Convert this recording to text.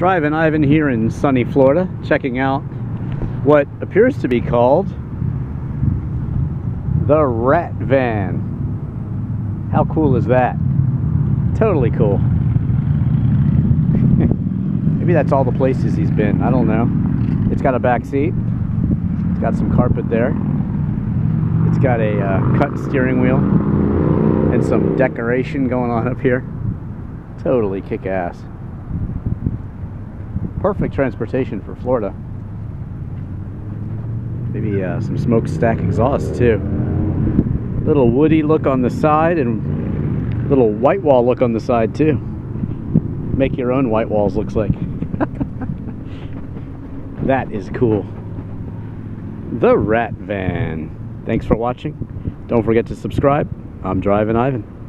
Drivin' Ivan here in sunny Florida, checking out what appears to be called the Rat Van. How cool is that? Totally cool. Maybe that's all the places he's been. I don't know. It's got a back seat. It's got some carpet there. It's got a uh, cut steering wheel and some decoration going on up here. Totally kick-ass. Perfect transportation for Florida. Maybe uh, some smokestack exhaust too. Little woody look on the side and little white wall look on the side too. Make your own white walls looks like. that is cool. The Rat Van. Thanks for watching. Don't forget to subscribe. I'm Drivin' Ivan.